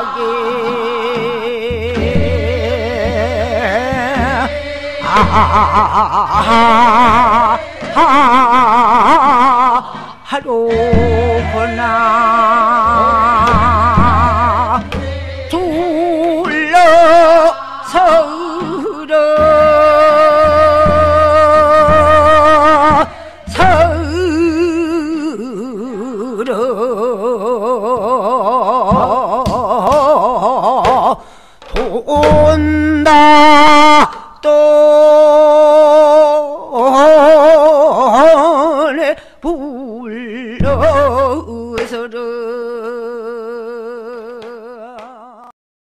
가게 아, 하로구나 돈다. 또